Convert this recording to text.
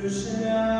Krishna.